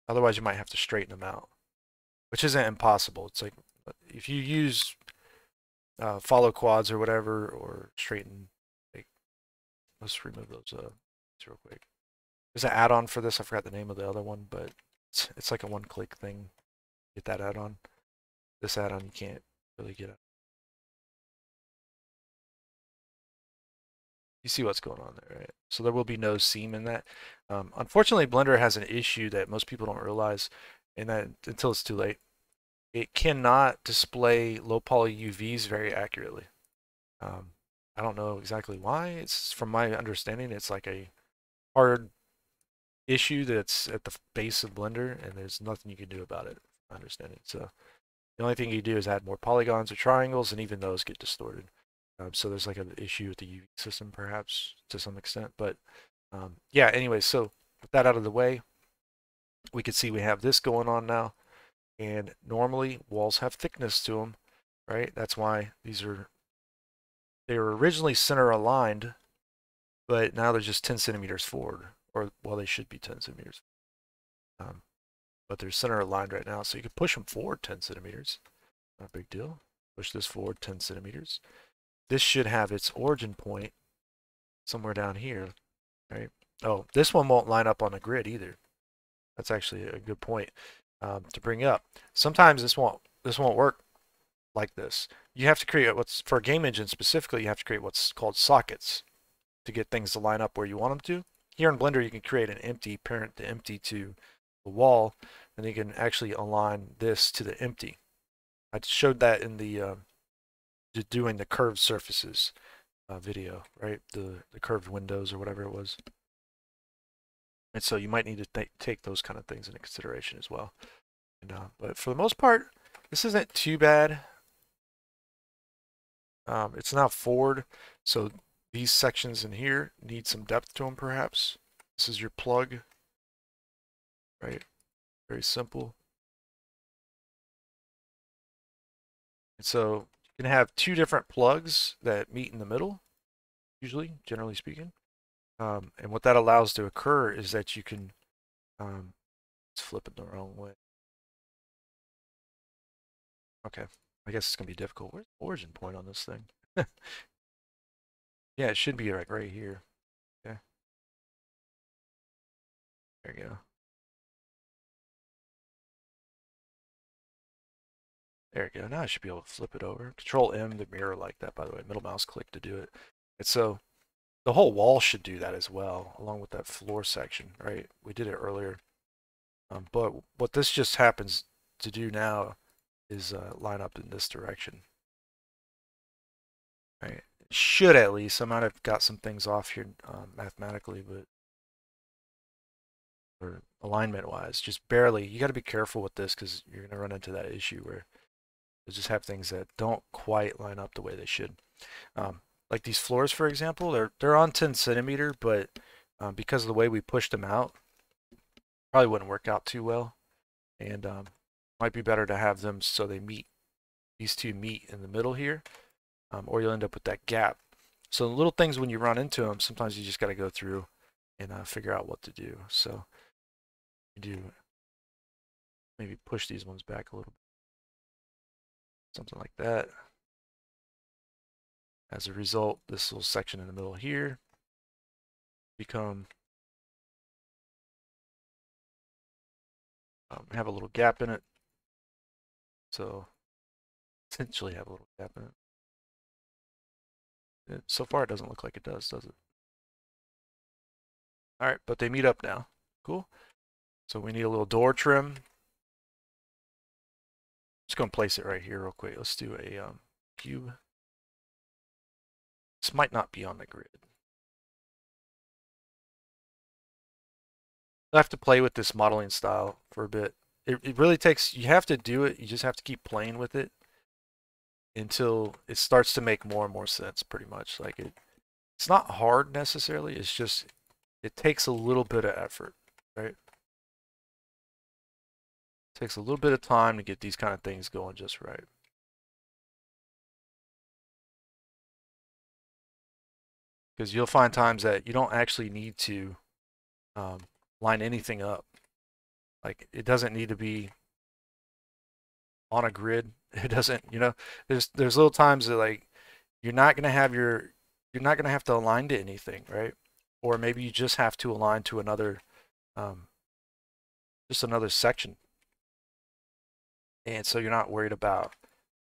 Otherwise, you might have to straighten them out, which isn't impossible. It's like if you use uh, follow quads or whatever, or straighten. Like, let's remove those uh, real quick. There's an add-on for this. I forgot the name of the other one, but it's, it's like a one-click thing. Get that add-on. This add-on you can't really get. You see what's going on there, right? So there will be no seam in that. Um, unfortunately, Blender has an issue that most people don't realize, and that until it's too late it cannot display low poly UVs very accurately. Um, I don't know exactly why. It's from my understanding, it's like a hard issue that's at the base of Blender, and there's nothing you can do about it. my understanding. So the only thing you do is add more polygons or triangles, and even those get distorted. Um, so there's like an issue with the UV system, perhaps to some extent. But um, yeah, anyway, so with that out of the way, we can see we have this going on now. And normally walls have thickness to them, right? That's why these are, they were originally center aligned, but now they're just 10 centimeters forward, or well, they should be 10 centimeters. Um, but they're center aligned right now, so you can push them forward 10 centimeters. Not a big deal. Push this forward 10 centimeters. This should have its origin point somewhere down here, right? Oh, this one won't line up on the grid either. That's actually a good point um, to bring up. Sometimes this won't this won't work like this. You have to create what's for a game engine specifically. You have to create what's called sockets to get things to line up where you want them to. Here in Blender, you can create an empty parent to empty to the wall, and you can actually align this to the empty. I showed that in the uh, doing the curved surfaces uh, video, right? The the curved windows or whatever it was. And so you might need to take those kind of things into consideration as well. And, uh, but for the most part, this isn't too bad. Um, it's not forward, so these sections in here need some depth to them perhaps. This is your plug, right? Very simple. And so can have two different plugs that meet in the middle, usually, generally speaking. Um, and what that allows to occur is that you can, um, let's flip it the wrong way. Okay, I guess it's going to be difficult. Where's the origin point on this thing? [LAUGHS] yeah, it should be like right here. Okay. There you go. There you go. Now I should be able to flip it over. Control M the mirror like that, by the way. Middle mouse click to do it. And so the whole wall should do that as well, along with that floor section, right? We did it earlier. Um, but what this just happens to do now is uh, line up in this direction. Right. Should at least. I might have got some things off here um, mathematically, but or alignment wise, just barely. You got to be careful with this because you're going to run into that issue where you just have things that don't quite line up the way they should. Um, like these floors, for example, they're they're on 10 centimeter, but um, because of the way we pushed them out, probably wouldn't work out too well. And um, might be better to have them so they meet, these two meet in the middle here, um, or you'll end up with that gap. So little things when you run into them, sometimes you just got to go through and uh, figure out what to do. So you do maybe push these ones back a little bit. Something like that. As a result, this little section in the middle here become um, have a little gap in it. So essentially have a little gap in it. it. So far, it doesn't look like it does, does it? All right, but they meet up now. Cool. So we need a little door trim. Just gonna place it right here real quick. Let's do a um, cube. This might not be on the grid. I have to play with this modeling style for a bit. It, it really takes, you have to do it, you just have to keep playing with it until it starts to make more and more sense pretty much. Like it, it's not hard necessarily, it's just, it takes a little bit of effort, right? Takes a little bit of time to get these kind of things going just right. Because you'll find times that you don't actually need to um, line anything up. Like it doesn't need to be on a grid. [LAUGHS] It doesn't, you know, there's there's little times that like you're not gonna have your you're not gonna have to align to anything, right? Or maybe you just have to align to another um, just another section. And so you're not worried about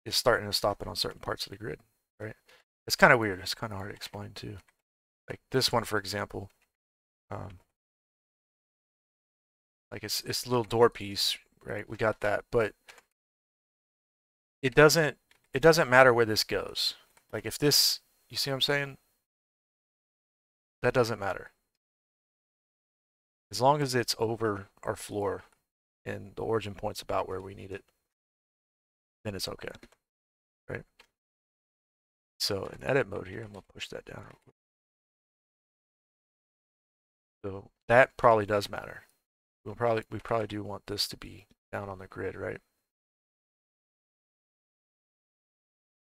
it starting to stop it on certain parts of the grid, right? It's kind of weird. It's kind of hard to explain too. Like this one, for example, um, like it's it's a little door piece, right? We got that, but it doesn't it doesn't matter where this goes. Like if this, you see what I'm saying? That doesn't matter. As long as it's over our floor and the origin point's about where we need it, then it's okay, right? So in edit mode here, I'm gonna push that down. So that probably does matter. We'll probably we probably do want this to be down on the grid, right?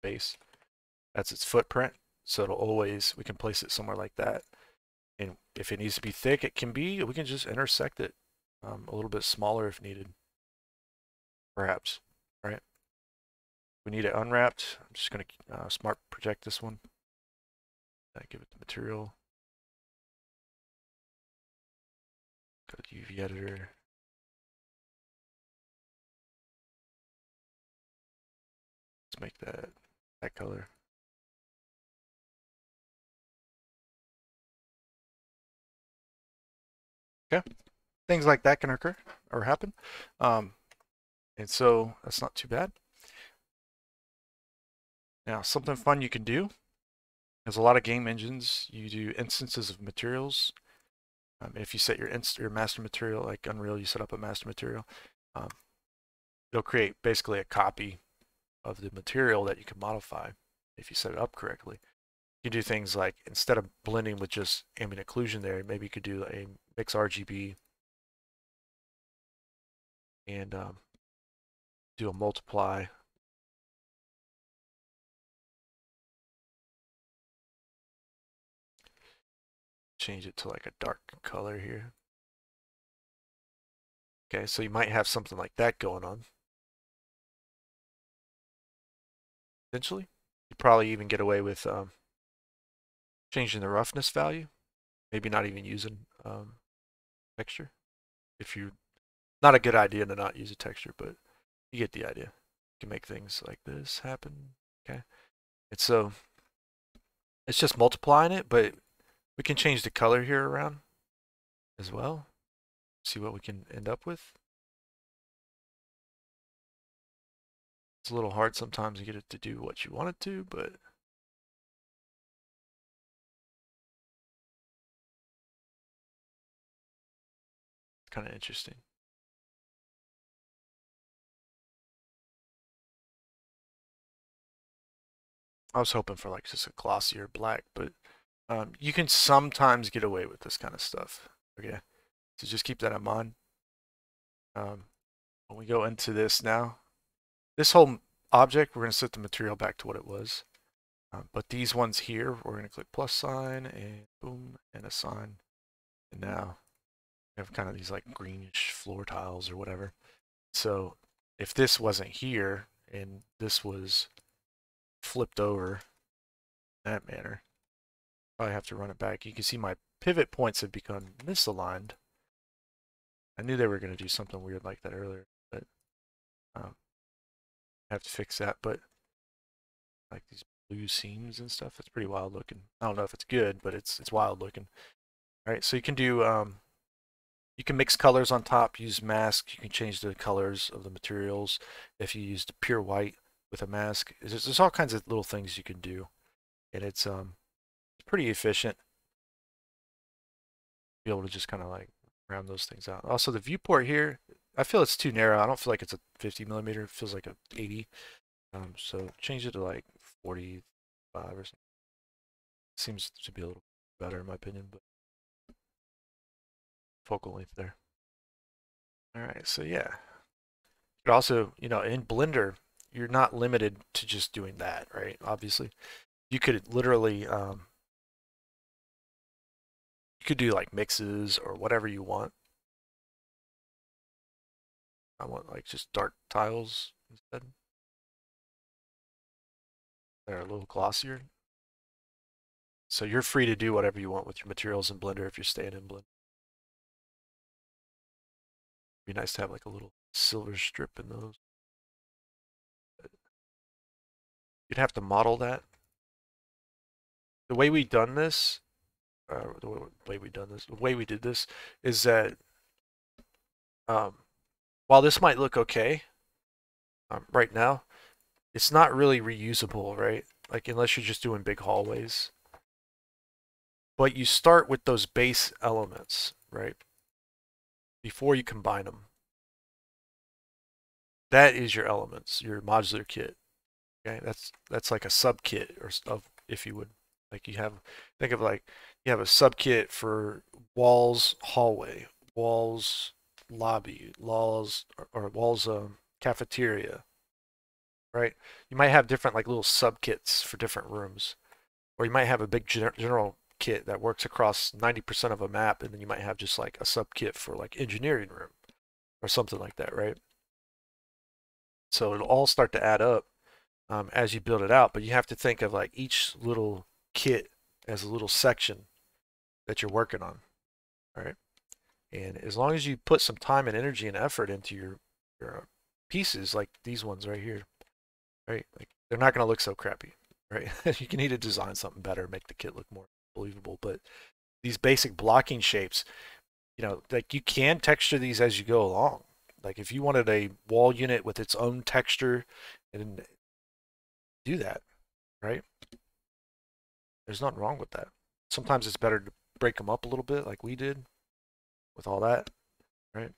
Base. That's its footprint. So it'll always we can place it somewhere like that. And if it needs to be thick, it can be. We can just intersect it um, a little bit smaller if needed. Perhaps, right? We need it unwrapped. I'm just going to uh, smart project this one. give it the material. Go to UV editor. Let's make that that color. Okay, things like that can occur or happen, um, and so that's not too bad. Now, something fun you can do. There's a lot of game engines. You do instances of materials um, if you set your inst your master material, like Unreal, you set up a master material, um, it'll create basically a copy of the material that you can modify if you set it up correctly. You can do things like instead of blending with just ambient occlusion there, maybe you could do a mix RGB and um, do a multiply change it to like a dark color here. Okay, so you might have something like that going on. Potentially. You probably even get away with um, changing the roughness value. Maybe not even using um, texture. If you, not a good idea to not use a texture, but you get the idea. You can make things like this happen. Okay. And so it's just multiplying it, but we can change the color here around as well. See what we can end up with. It's a little hard sometimes to get it to do what you want it to, but it's kind of interesting. I was hoping for like just a glossier black, but um, you can sometimes get away with this kind of stuff. Okay, so just keep that in mind. Um, when we go into this now, this whole object, we're going to set the material back to what it was. Um, but these ones here, we're going to click plus sign and boom, and assign. And now we have kind of these like greenish floor tiles or whatever. So if this wasn't here and this was flipped over that manner, Probably have to run it back. You can see my pivot points have become misaligned. I knew they were going to do something weird like that earlier, but um, I have to fix that. But like these blue seams and stuff, it's pretty wild looking. I don't know if it's good, but it's it's wild looking. All right, so you can do um, you can mix colors on top, use mask. You can change the colors of the materials if you used pure white with a mask. There's, there's all kinds of little things you can do, and it's um pretty efficient. Be able to just kind of like round those things out. Also, the viewport here, I feel it's too narrow. I don't feel like it's a 50 millimeter. It feels like a 80. Um, so change it to like 45 or something. Seems to be a little better in my opinion, but focal length there. All right, so yeah, But also, you know, in Blender, you're not limited to just doing that, right? Obviously, you could literally, um, you could do like mixes or whatever you want. I want like just dark tiles instead. They're a little glossier. So you're free to do whatever you want with your materials in Blender if you're staying in Blender. It'd be nice to have like a little silver strip in those. You'd have to model that. The way we've done this, uh, the way we done this, the way we did this is that um, while this might look okay um, right now, it's not really reusable, right? Like unless you're just doing big hallways. But you start with those base elements, right? Before you combine them. That is your elements, your modular kit. Okay, that's that's like a sub kit or stuff, if you would. Like you have, think of like you have a sub kit for walls hallway, walls lobby, walls or walls um, cafeteria, right? You might have different like little sub kits for different rooms, or you might have a big general kit that works across 90% of a map, and then you might have just like a sub kit for like engineering room or something like that, right? So it'll all start to add up um, as you build it out, but you have to think of like each little kit as a little section that you're working on, right? And as long as you put some time and energy and effort into your, your uh, pieces, like these ones right here, right? Like they're not going to look so crappy, right? [LAUGHS] you can either design something better, make the kit look more believable, but these basic blocking shapes, you know, like you can texture these as you go along. Like if you wanted a wall unit with its own texture and do that, right? There's nothing wrong with that. Sometimes it's better to break them up a little bit like we did with all that, right?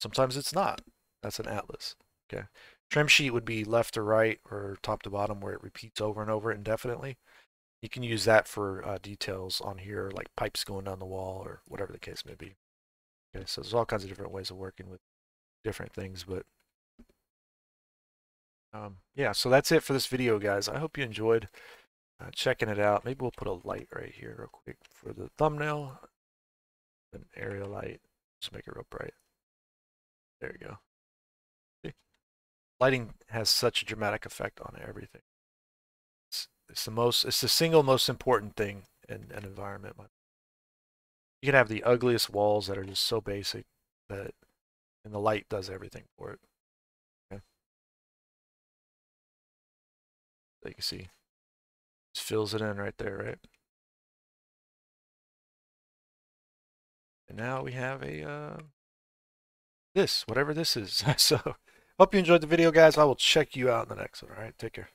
Sometimes it's not. That's an atlas, okay? Trim sheet would be left to right or top to bottom where it repeats over and over indefinitely. You can use that for uh, details on here, like pipes going down the wall or whatever the case may be. Okay, so there's all kinds of different ways of working with different things, but um, yeah, so that's it for this video, guys. I hope you enjoyed uh, checking it out. Maybe we'll put a light right here real quick for the thumbnail. An area light. Just make it real bright. There you go. See? Lighting has such a dramatic effect on everything. It's, it's the most. It's the single most important thing in an environment. You can have the ugliest walls that are just so basic that, and the light does everything for it. Okay. So you can see, just fills it in right there, right? And now we have a, uh, this, whatever this is. [LAUGHS] so, hope you enjoyed the video, guys. I will check you out in the next one, all right? Take care.